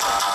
Bye.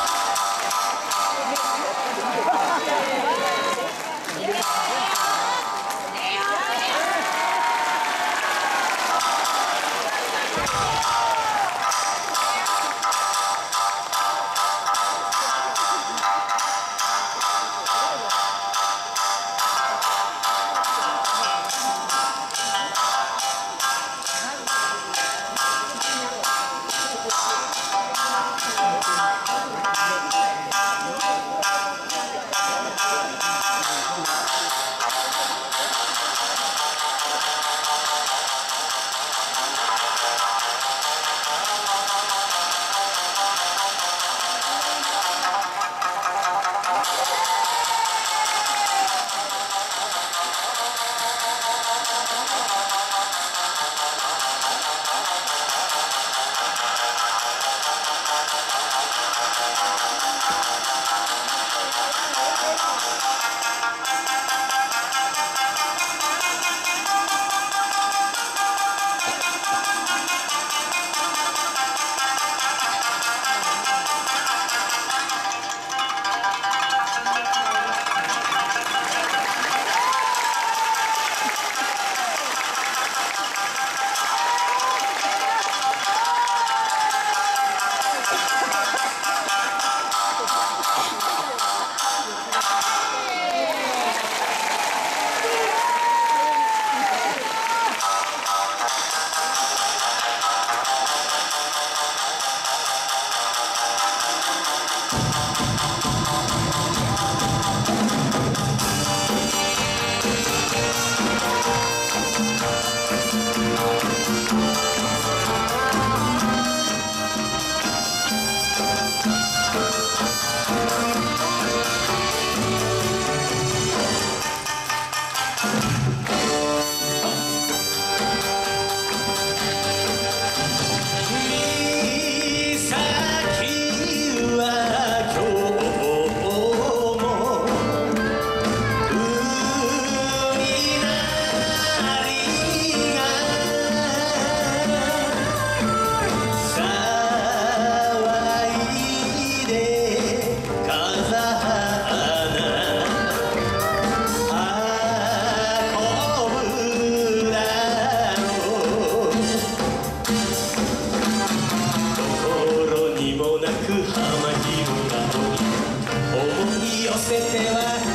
もなく浜広なのに。思い寄せては